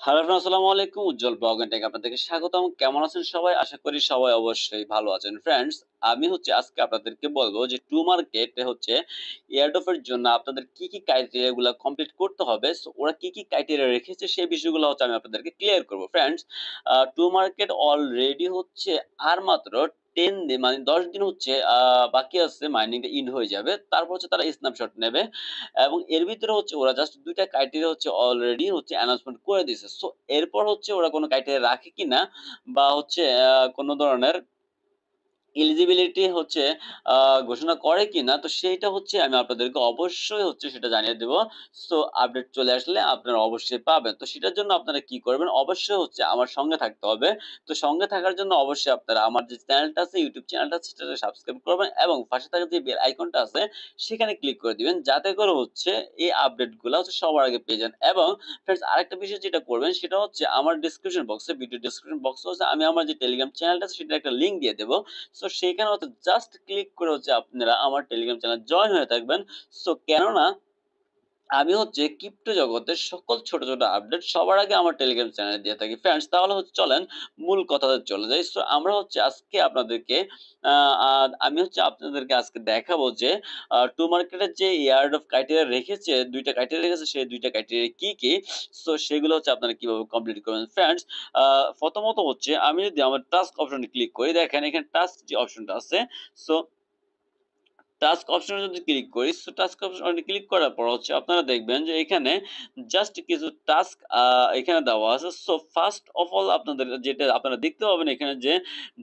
Hello friend আসসালামু আলাইকুম। উজ্জ্বল blog and আপনাদেরকে স্বাগতম। কেমন আছেন সবাই? আশা করি সবাই অবশ্যই ভালো আছেন। ফ্রেন্ডস আমি হচ্ছে আজকে আপনাদেরকে বলব যে টু মার্কেটে হচ্ছে এয়ারডফের জন্য আপনাদের কি কি ক্রাইটেরিয়া গুলো কমপ্লিট করতে হবে। সো ওরা কি কি ক্রাইটেরিয়া রেখেছে সেই বিষয়গুলো হচ্ছে আমি আপনাদেরকে ক্লিয়ার করব। ফ্রেন্ডস টু মার্কেট অলরেডি হচ্ছে আর মাত্র টেন দিন মানে দশ দিন হচ্ছে বাকি আছে মাইনিংটা ইন হয়ে যাবে। তারপর হচ্ছে তারা স্ন্যাপশট নেবে। এবং এর ভিতরে হচ্ছে ওরা জাস্ট দুইটা ক্রাইটেরিয়া হচ্ছে অলরেডি হচ্ছে অ্যানাউন্সমেন্ট করে দিয়েছে। সো এরপর হচ্ছে ওরা কোনো ক্রাইটেরিয়া রাখে কিনা বা হচ্ছে কোনো ধরনের এলিজিবিলিটি হচ্ছে ঘোষণা করে কিনা, তো সেইটা হচ্ছে আমি আপনাদেরকে অবশ্যই হচ্ছে সেটা জানিয়ে দেব। সো আপডেট চলে আসলে আপনারা অবশ্যই পাবেন। তো সেটার জন্য আপনারা কি করবেন? অবশ্যই হচ্ছে আমার সঙ্গে থাকতে হবে। তো সঙ্গে থাকার জন্য অবশ্যই আপনারা আমার যে চ্যানেলটা আছে ইউটিউব চ্যানেলটা আছে সেটা সাবস্ক্রাইব করবেন এবং পাশে থাকা যে বেল আইকনটা আছে, সেখানে ক্লিক করে দিবেন। যাতে করে হচ্ছে এই আপডেটগুলো হচ্ছে সবার আগে পেয়ে যান। এবং ফ্রেন্ডস আরেকটা বিষয় যেটা করবেন, সেটা হচ্ছে আমার ডিসক্রিপশন বক্সে ভিডিও ডিসক্রিপশন বক্সে হচ্ছে আমি আমার যে টেলিগ্রাম চ্যানেলটা আছে সেটা একটা লিঙ্ক দিয়ে দেবো। সো সেইখানে হচ্ছে জাস্ট ক্লিক করে হচ্ছে আপনারা আমার টেলিগ্রাম চ্যানেল জয়েন হয়ে থাকবেন। সো কেননা আমি হচ্ছে ক্রিপ্টো জগতের সকল ছোট ছোট আপডেট সবার আগে আমার টেলিগ্রাম চ্যানেলে দিয়ে থাকি। ফ্রেন্ডস তাহলে হচ্ছে চলেন মূল কথাতে চলে যাই। সো আমরা হচ্ছে আজকে আপনাদেরকে আমি হচ্ছে আপনাদেরকে আজকে দেখাবো যে টু মার্কেটের যে ইয়ার্ড অফ ক্রাইটেরিয়া রেখেছে, দুইটা ক্রাইটেরিয়া রেখেছে, সেই দুইটা ক্রাইটেরিয়া কি কি? সো সেগুলো হচ্ছে আপনারা কীভাবে কমপ্লিট করবেন? ফ্রেন্ডস প্রথমত হচ্ছে আমি যদি আমার টাস্ক অপশনে ক্লিক করি, দেখেন এখানে টাস্ক যে অপশনটা আছে সো টাস্ক অপশনে যদি ক্লিক করি। সো টাস্ক অপশনে ক্লিক করার পর হচ্ছে আপনারা দেখবেন যে এখানে জাস্ট কিছু টাস্ক এখানে দেওয়া আছে। সো ফার্স্ট অফ অল আপনাদের যেটা আপনারা দেখতে পাবেন এখানে যে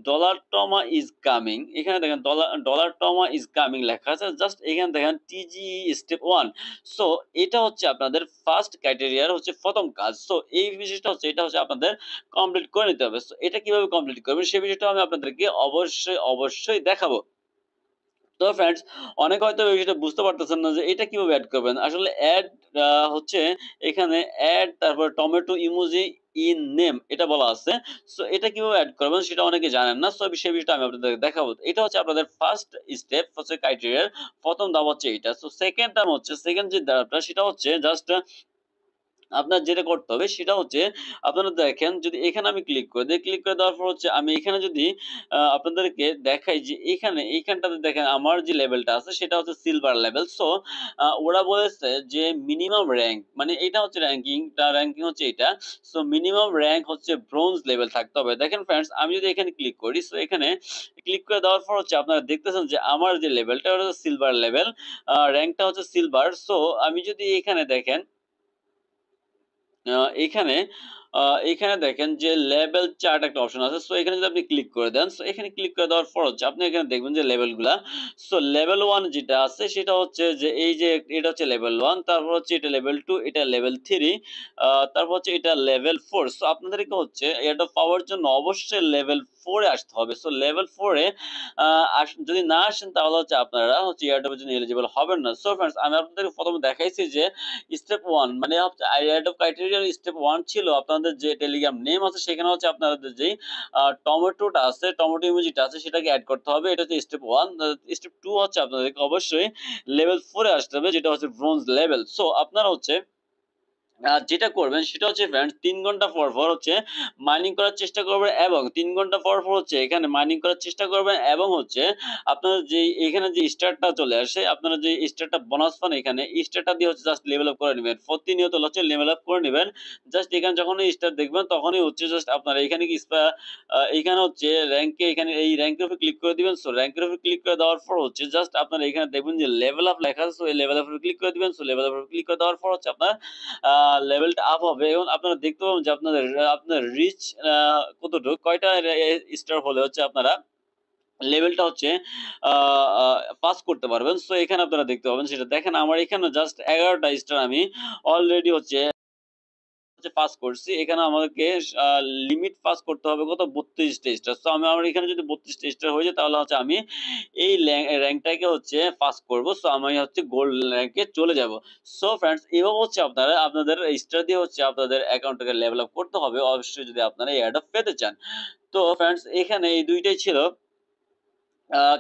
ডলার টমা ইজ কামিং এখানে দেখেন ডলার ডলার টমা ইজ কামিং লেখা আছে। জাস্ট এখানে দেখেন টিজি স্টেপ ওয়ান সো এটা হচ্ছে আপনাদের ফার্স্ট ক্রাইটেরিয়ার হচ্ছে প্রথম কাজ। সো এই বিষয়টা হচ্ছে, এটা হচ্ছে আপনাদের কমপ্লিট করে নিতে হবে। সো এটা কীভাবে কমপ্লিট করবেন সেই বিষয়টা আমি আপনাদেরকে অবশ্যই অবশ্যই দেখাবো। তো ফ্রেন্ডস অনেক হয়তো বিষয়টা বুঝতে পারতেছেন না যে এটা কীভাবে অ্যাড করবেন। আসলে অ্যাড হচ্ছে এখানে অ্যাড তারপর টমেটো ইমোজি ইন নেম এটা বলা আছে। সো এটা কীভাবে অ্যাড করবেন সেটা অনেকে জানেন না। সো সেই বিষয়টা আমি আপনাদের দেখাবো। এটা হচ্ছে আপনাদের ফার্স্ট স্টেপ হচ্ছে ক্রাইটেরিয়ার প্রথম ধাপ হচ্ছে এটা সো সেকেন্ড টার্ম হচ্ছে সেকেন্ড যে ধাপটা, সেটা হচ্ছে জাস্ট আপনার যেটা করতে হবে সেটা হচ্ছে আপনারা দেখেন যদি এখানে আমি ক্লিক করে দিই ক্লিক করে দেওয়ার পর হচ্ছে আমি এখানে যদি আপনাদেরকে দেখাই যে এখানে, এইখানটাতে দেখেন আমার যে লেভেলটা আছে সেটা হচ্ছে সিলভার লেভেল সো ওরা বলেছে যে মিনিমাম র্যাঙ্ক মানে এটা হচ্ছে র্যাঙ্কিংটা র্যাঙ্কিং হচ্ছে এটা। সো মিনিমাম র্যাঙ্ক হচ্ছে ব্রোঞ্জ লেভেল থাকতে হবে। দেখেন ফ্রেন্ডস আমি যদি এখানে ক্লিক করি সো এখানে ক্লিক করে দেওয়ার পর হচ্ছে আপনারা দেখতেছেন যে আমার যে লেভেলটা ওটা সিলভার লেভেল র্যাঙ্কটা হচ্ছে সিলভার সো আমি যদি এখানে দেখেন এখানে এখানে দেখেন যে লেভেল চার্ট একটা অপশন আছে। সো এখানে যদি আপনি ক্লিক করে দেন সো এখানে ক্লিক করে দেওয়ার পর হচ্ছে আপনি এখানে দেখবেন যে লেভেলগুলা সো লেভেল ওয়ান যেটা আছে, সেটা হচ্ছে যে এই যে এটা হচ্ছে লেভেল ওয়ান তারপর হচ্ছে এটা লেভেল টু এটা লেভেল থ্রি তারপর হচ্ছে এটা লেভেল ফোর সো আপনাদেরকে হচ্ছে এটা পাওয়ার জন্য অবশ্যই লেভেল ফোরে আসতে হবে। সো লেভেল ফোরে যদি না আসেন, তাহলে হচ্ছে আপনারা হচ্ছে এয়ারডপের জন্য এলিজিবল হবেন না। সো ফ্রেন্ডস আমি আপনাদেরকে প্রথমে দেখাইছি যে স্টেপ ওয়ান মানে এয়ারডপ ক্রাইটেরিয়ার স্টেপ ওয়ান ছিল। আপনাদের যে টেলিগ্রাম নেম আছে সেখানে হচ্ছে আপনাদের যে টমেটোটা আছে, টমেটো ইমোজিটা আছে সেটাকে অ্যাড করতে হবে। এটা হচ্ছে স্টেপ ওয়ান স্টেপ টু হচ্ছে আপনাদেরকে অবশ্যই লেভেল ফোরে আসতে হবে, যেটা হচ্ছে ব্রোঞ্জ লেভেল সো আপনারা হচ্ছে যেটা করবেন সেটা হচ্ছে ফ্রেন্ডস তিন ঘণ্টা পর পর হচ্ছে মাইনিং করার চেষ্টা করবেন এবং তিন ঘণ্টা পর পর হচ্ছে এখানে মাইনিং করার চেষ্টা করবেন এবং হচ্ছে আপনার যে এখানে যে স্টারটা চলে আসে, আপনারা যে স্টারটা বোনাস পান এখানে স্টারটা দিয়ে হচ্ছে জাস্ট লেভেল আপ করে নেবেন। প্রতিনিয়ত হচ্ছে লেভেল আপ করে নেবেন। জাস্ট এখানে যখনই স্টার দেখবেন, তখনই হচ্ছে জাস্ট আপনারা এখানে কি এখানে হচ্ছে র্যাঙ্কে এখানে এই র্যাঙ্কের উপর ক্লিক করে দিবেন। সো র্যাঙ্কের উপর ক্লিক করে দেওয়ার পর হচ্ছে জাস্ট আপনারা এখানে দেখবেন যে লেভেল আপ লেখা আছে। সো এই লেভেল আপে ক্লিক করে দিবেন। সো লেভেল আপে ক্লিক করে দেওয়ার পর হচ্ছে আপনার লেভেলটা আপ হবে। এবং আপনারা দেখতে পাবেন যে আপনাদের, আপনার রিচ কতটুকু? কয়টা স্টার হলে হচ্ছে আপনারা? লেভেলটা হচ্ছে পাস করতে পারবেন। সো এখানে আপনারা দেখতে পাবেন সেটা। দেখেন, আমার এখানে জাস্ট এগারোটা স্টার আমি অলরেডি হচ্ছে পাস করছি, এখানে আমাদেরকে লিমিট পাস করতে হবে কত? বত্রিশ স্টার তো আমি, আমার এখানে যদি বত্রিশ স্টার হয়ে যায়, তাহলে হচ্ছে আমি এই র্যাঙ্কটাকে হচ্ছে পাস করব। সো আমি হচ্ছে গোল্ড র্যাঙ্কে চলে যাব। সো ফ্রেন্ডস এভাবে হচ্ছে আপনারা, আপনাদের স্টার দিয়ে হচ্ছে আপনাদের অ্যাকাউন্টটাকে লেভেল আপ করতে হবে। অবশ্যই যদি আপনারা এই অ্যাড পেতে চান। তো ফ্রেন্ডস এখানে এই দুইটাই ছিল।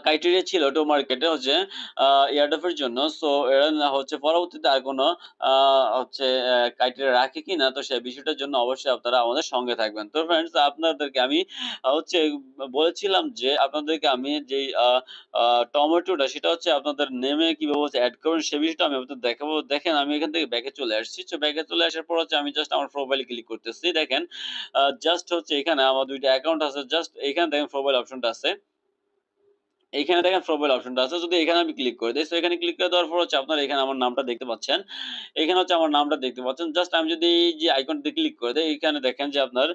ক্রাইটেরিয়া ছিল টু মার্কেটে হচ্ছে এয়ারড্রপ এর জন্য। সো এরা হচ্ছে পরবর্তীতে আর কোনো হচ্ছে ক্রাইটেরিয়া রাখে কিনা তো সেই বিষয়টার জন্য অবশ্যই আপনারা আমাদের সঙ্গে থাকবেন। তো ফ্রেন্ডস আপনাদেরকে আমি হচ্ছে বলেছিলাম যে আপনাদেরকে আমি আ টমেটোটা, সেটা হচ্ছে আপনাদের নেমে কীভাবে হচ্ছে এড করবেন, সে বিষয়টা আমি আপনাদের দেখাবো। দেখেন, আমি এখান থেকে ব্যাকে চলে আসছি। তো ব্যাকে চলে আসার পর হচ্ছে আমি জাস্ট আমার প্রোফাইলে ক্লিক করতেছি। দেখেন জাস্ট হচ্ছে এখানে আমার ২ টা অ্যাকাউন্ট আছে। জাস্ট এখানে দেখেন প্রোফাইল অপশনটা আছে। এইখানে দেখেন প্রোফাইল অপশনটা আছে। যদি এখানে আমি ক্লিক করে দেই, সো এখানে ক্লিক করে দেওয়ার পর হচ্ছে আপনারা এখানে আমার নামটা দেখতে পাচ্ছেন। এখানে হচ্ছে আমার নামটা দেখতে পাচ্ছেন। জাস্ট আমি যদি এই যে আইকনটাতে ক্লিক করে দেই, এখানে দেখেন যে আপনার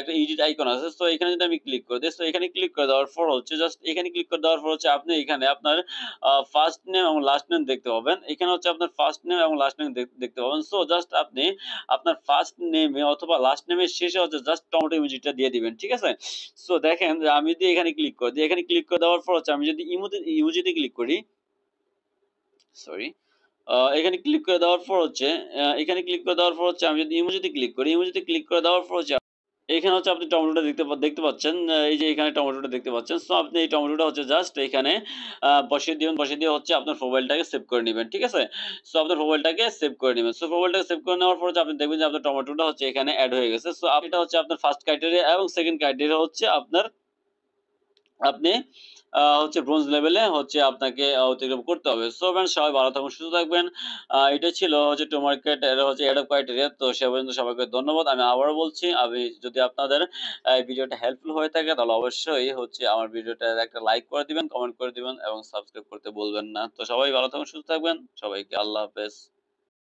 একটা এডিট আইকন আছে। সো এখানে যদি আমি ক্লিক করে দেই, সো এখানে ক্লিক করে দেওয়ার পর হচ্ছে জাস্ট এখানে ক্লিক করে দেওয়ার পর হচ্ছে আপনি এখানে আপনার ফার্স্ট নেম এবং লাস্ট নেম দেখতে পাবেন। এখানে হচ্ছে আপনার ফার্স্ট নেম এবং লাস্ট নেম দেখতে পাবেন। সো জাস্ট আপনি আপনার ফার্স্ট নেমে অথবা লাস্ট নেমের শেষে হচ্ছে জাস্ট টমেটো ইমোজিটা দিয়ে দিবেন। ঠিক আছে? সো দেখেন আমি যদি এখানে ক্লিক করে দিই, এখানে ক্লিক করে দেওয়ার পর হচ্ছে আমি যদি ইমোতে ইমোজিতে ক্লিক করি সরি। এখানে ক্লিক করে দেওয়ার পর হচ্ছে এখানে ক্লিক করে দেওয়ার পর হচ্ছে আমি যদি ইমোজিতে ক্লিক করি, ইমোজিতে ক্লিক করে দেওয়ার পর হচ্ছে এখানে হচ্ছে আপনি টমেটোটা দেখতে দেখতে পাচ্ছেন। এই যে এখানে টমেটোটা দেখতে পাচ্ছেন। সো আপনি এই টমেটোটা হচ্ছে জাস্ট এখানে বসিয়ে দিবেন। বসিয়ে দিয়ে হচ্ছে আপনার প্রোফাইলটাকে সেভ করে নেবেন ঠিক আছে? সো আপনার প্রোফাইলটাকে সেভ করে নেবেন সো প্রোফাইলটাকে সেভ করে নেওয়ার পর হচ্ছে আপনি দেখবেন যে আপনার টমেটোটা হচ্ছে এখানে অ্যাড হয়ে গেছে। সো এটা হচ্ছে আপনার ফার্স্ট ক্রাইটেরিয়া এবং সেকেন্ড ক্রাইটেরিয়া হচ্ছে আপনার আপনি হচ্ছে ব্রোঞ্জ লেভেলে হচ্ছে আপনাকে অতিক্রম করতে হবে। সো ফ্রেন্ডস সবাই ভালো থাকবেন, সুস্থ থাকবেন। এটা ছিল হচ্ছে টু মার্কেট হচ্ছে এডপ ক্রাইটেরিয়া। তো সে পর্যন্ত সবাইকে ধন্যবাদ। আমি আবারও বলছি আমি যদি আপনাদের ভিডিওটা হেল্পফুল হয়ে থাকে তাহলে অবশ্যই হচ্ছে আমার ভিডিওটার একটা লাইক করে দিবেন, কমেন্ট করে দিবেন এবং সাবস্ক্রাইব করতে ভুলবেন না। তো সবাই ভালো থাকবেন, সুস্থ থাকবেন। সবাইকে আল্লাহ হাফেজ।